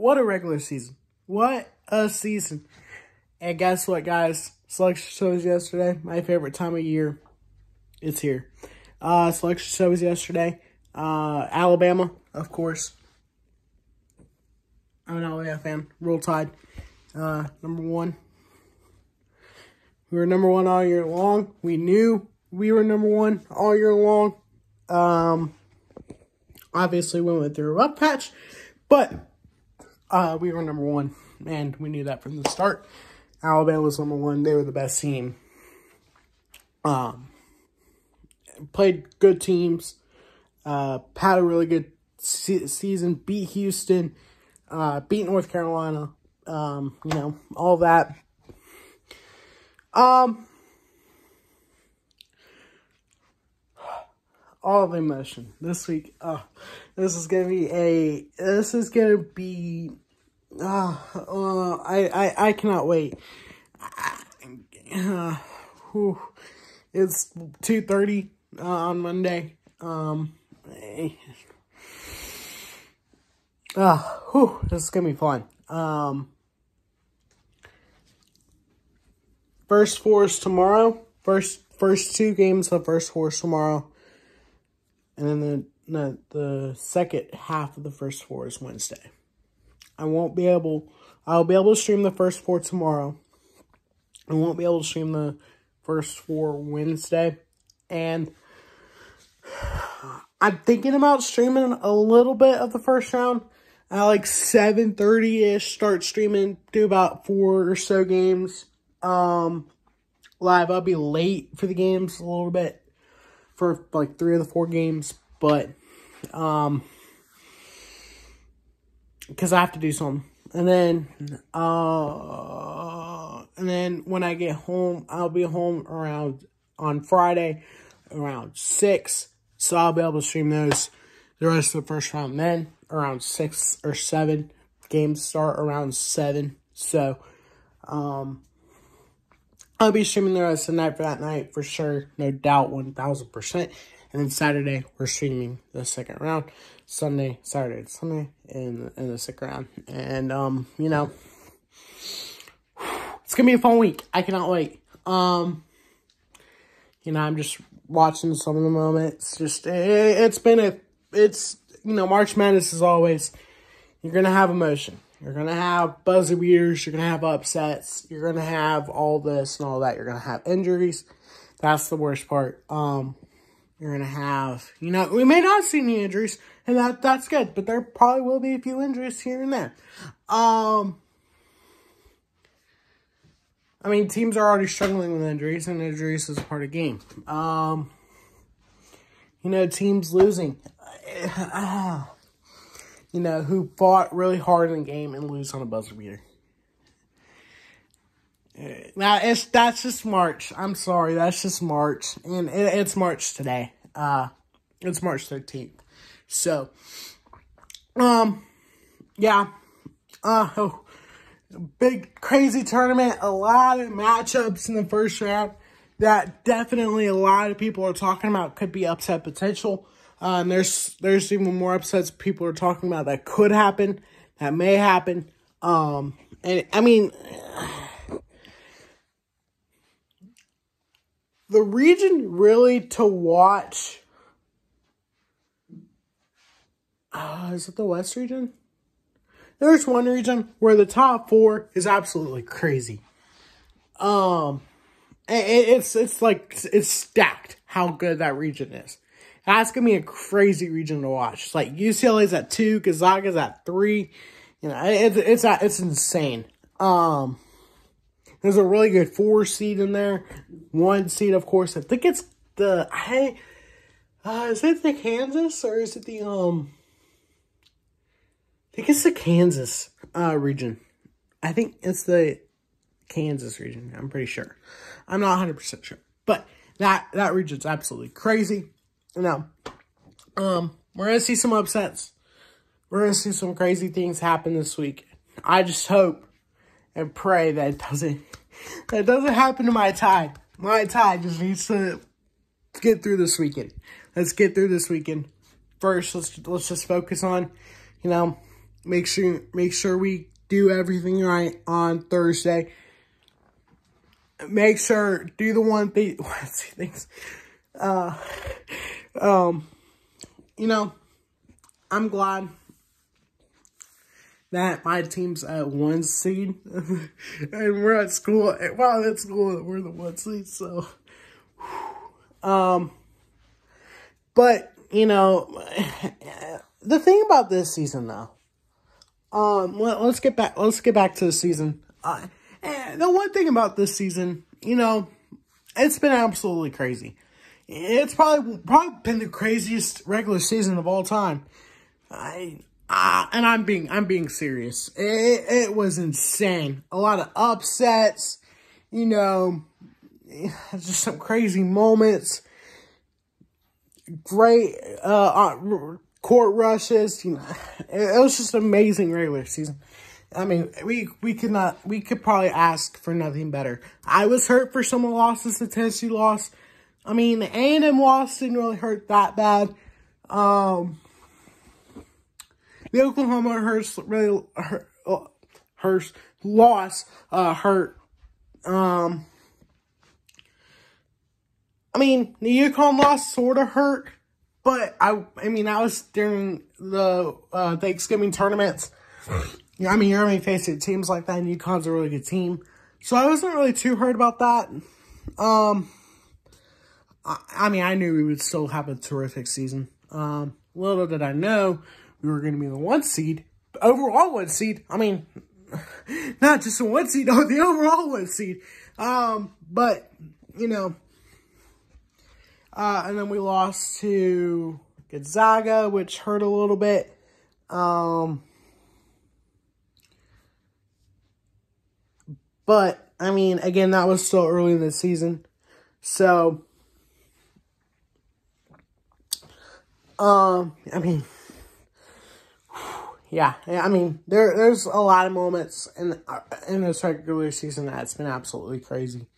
what a regular season. What a season. And guess what, guys? Selection shows yesterday. My favorite time of year. It's here. Uh, selection shows yesterday. Uh, Alabama, of course. I'm an Alabama fan. Roll Tide. Uh, number one. We were number one all year long. We knew we were number one all year long. Um, obviously, we went through a rough patch, but uh, we were number one, and we knew that from the start. Alabama was number one. They were the best team. Um, played good teams. Uh, had a really good se- season. Beat Houston. Uh, beat North Carolina. Um, you know all that. Um, all the emotion this week. Oh, this is gonna be a. This is gonna be. Uh I, I I cannot wait. Uh. It's two thirty uh, on Monday. Um. Uh, this is gonna be fun. Um. First four is tomorrow. First first two games of first four is tomorrow. And then the, the second half of the first four is Wednesday. I won't be able I'll be able to stream the first four tomorrow. I won't be able to stream the first four Wednesday. And I'm thinking about streaming a little bit of the first round. At like 7.30ish, start streaming, do about four or so games um, live. I'll be late for the games a little bit for like three of the four games, but um, because I have to do something, and then uh, and then when I get home, I'll be home around on Friday around six, so I'll be able to stream those the rest of the first round. Then around six or seven games start around seven, so um I'll be streaming the rest of the night for that night for sure, no doubt, 1000%. And then Saturday, we're streaming the second round. Sunday, Saturday, Sunday, and, in the second round. And, um, you know, it's going to be a fun week. I cannot wait. Um, you know, I'm just watching some of the moments. Just, it, it's been a, it's, you know, March Madness is always, you're going to have emotion. You're going to have buzzer beaters. You're going to have upsets. You're going to have all this and all that. You're going to have injuries. That's the worst part. Um, you're going to have, you know, we may not see any injuries, and that that's good, but there probably will be a few injuries here and there. Um, I mean, teams are already struggling with injuries, and injuries is part of the game. Um, you know, teams losing. You know, who fought really hard in the game and lose on a buzzer beater. Now it's that's just March. I'm sorry, that's just March, and it, it's March today. Uh, it's March 13th. So, um, yeah, uh, oh, big crazy tournament. A lot of matchups in the first round that definitely a lot of people are talking about could be upset potential. Uh, and there's there's even more upsets people are talking about that could happen, that may happen. Um, and I mean, the region really to watch. Uh, is it the West region? There's one region where the top four is absolutely crazy. Um, it, it's it's like it's stacked how good that region is. That's gonna be a crazy region to watch. It's like UCLA's at two, Gonzaga's at three. You know, it's it's it's insane. Um, there's a really good four seed in there. One seed, of course. I think it's the I. Uh, is it the Kansas or is it the um? I think it's the Kansas uh region. I think it's the Kansas region. I'm pretty sure. I'm not 100 percent sure, but that that region's absolutely crazy. No. Um, we're gonna see some upsets. We're gonna see some crazy things happen this week. I just hope and pray that it doesn't that doesn't happen to my Tide. My Tide just needs to get through this weekend. Let's get through this weekend. First, let's let's just focus on, you know, make sure make sure we do everything right on Thursday. Make sure do the one thing. things. Uh, um, you know, I'm glad that my team's at one seed and we're at school. Well, at school we're the one seed. So, um, but you know, the thing about this season though, um, let, us get back. Let's get back to the season. Uh, and the one thing about this season, you know, it's been absolutely crazy. It's probably probably been the craziest regular season of all time. I uh, and I'm being I'm being serious. It, it was insane. A lot of upsets, you know, just some crazy moments. Great uh, uh court rushes. You know, it, it was just amazing regular season. I mean, we we could not we could probably ask for nothing better. I was hurt for some of the losses the Tennessee lost. I mean, the A&M loss didn't really hurt that bad. Um, the Oklahoma Hurst really hurt, Hurst loss uh, hurt. Um, I mean, the UConn loss sort of hurt, but I I mean that was during the uh, Thanksgiving tournaments. I mean, you're only facing teams like that, and UConn's a really good team, so I wasn't really too hurt about that. Um, I, I mean, I knew we would still have a terrific season. Um, little did I know we were going to be the one seed, overall one seed. I mean, not just the one seed, no, the overall one seed. Um, but, you know, uh, and then we lost to Gonzaga, which hurt a little bit. Um, but, I mean, again, that was still early in the season. So, um, I mean, yeah, I mean, there there's a lot of moments in in this regular season that's been absolutely crazy.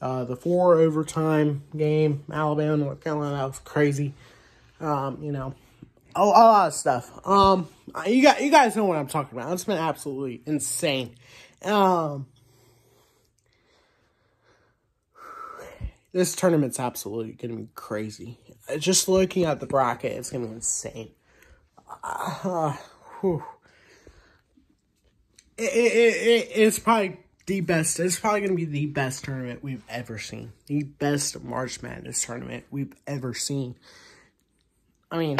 Uh, the four overtime game, Alabama North Carolina, that was crazy. Um, you know, a, a lot of stuff. Um, you got you guys know what I'm talking about. It's been absolutely insane. Um, this tournament's absolutely gonna be crazy. Just looking at the bracket, it's gonna be insane. Uh. It, it, it, it's probably the best. It's probably going to be the best tournament we've ever seen. The best March Madness tournament we've ever seen. I mean,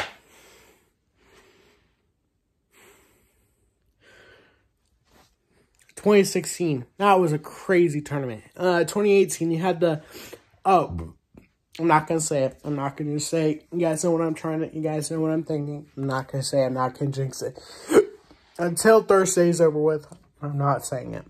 Twenty sixteen, that was a crazy tournament. Uh, twenty eighteen, you had the oh I'm not gonna say it. I'm not gonna say it. You guys know what I'm trying to. You guys know what I'm thinking. I'm not gonna say. It. I'm not gonna jinx it until Thursday's over with. I'm not saying it.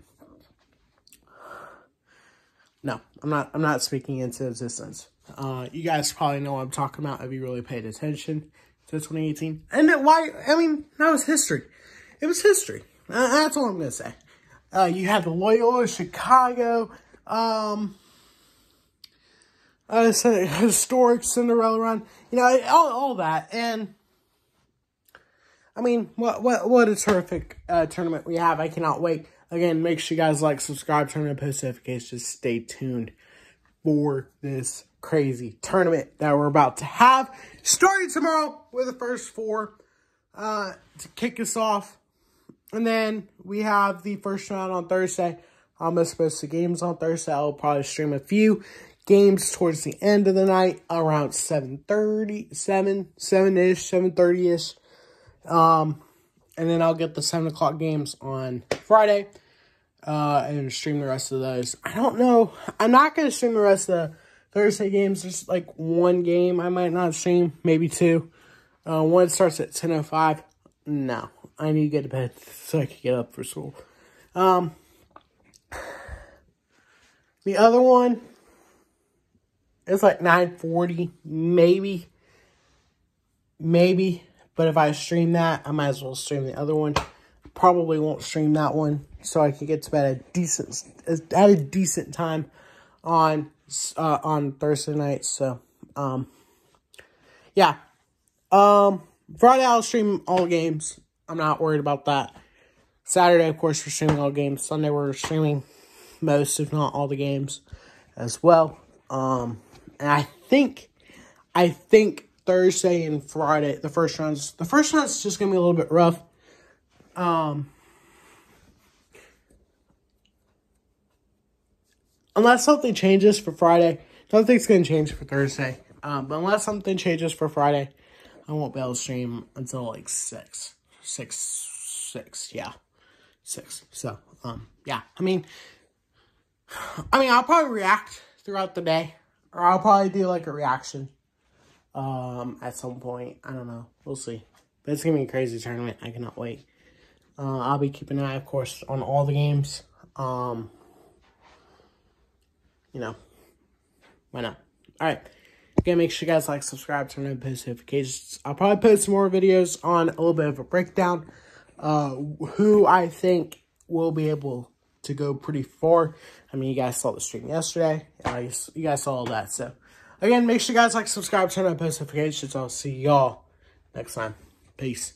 No, I'm not. I'm not speaking into existence. Uh, you guys probably know what I'm talking about if you really paid attention to 2018. And it, why? I mean, that was history. It was history. Uh, that's all I'm gonna say. Uh, you had the Loyola Chicago. Um, uh, a historic Cinderella run, you know, all, all that. And, I mean, what what what a terrific uh, tournament we have. I cannot wait. Again, make sure you guys like, subscribe, turn on post notifications. Stay tuned for this crazy tournament that we're about to have. Starting tomorrow with the first four uh, to kick us off. And then we have the first round on Thursday. I'm going to post the games on Thursday. I'll probably stream a few games towards the end of the night around 7.30, 7, 7-ish, 7.30ish. Um, and then I'll get the 7 o'clock games on Friday uh, and stream the rest of those. I don't know. I'm not going to stream the rest of the Thursday games. Just like one game I might not stream, maybe two. Uh, one starts at 10.05. No, I need to get to bed so I can get up for school. Um, the other one it's like 940, maybe. Maybe. But if I stream that, I might as well stream the other one. Probably won't stream that one so I can get to bed at decent at a decent time on uh, on Thursday night. So, um, yeah. Um, Friday I'll stream all games. I'm not worried about that. Saturday, of course, we're streaming all games. Sunday, we're streaming most, if not all, the games as well. Um, and I think, I think Thursday and Friday, the first rounds, the first round's just gonna be a little bit rough. Um, unless something changes for Friday, nothing's gonna change for Thursday. Um, but unless something changes for Friday, I won't be able to stream until like six, six, six, yeah, six. So, um, yeah, I mean, I mean, I'll probably react throughout the day, or I'll probably do like a reaction, um, at some point. I don't know. We'll see. But it's gonna be a crazy tournament. I cannot wait. Uh, I'll be keeping an eye, of course, on all the games. Um, you know, why not? All right. Again, make sure you guys like, subscribe, turn on post notifications. I'll probably post some more videos on a little bit of a breakdown. Uh, who I think will be able to go pretty far. I mean, you guys saw the stream yesterday. Uh, you, you guys saw all that. So, again, make sure you guys like, subscribe, turn on post notifications. I'll see y'all next time. Peace.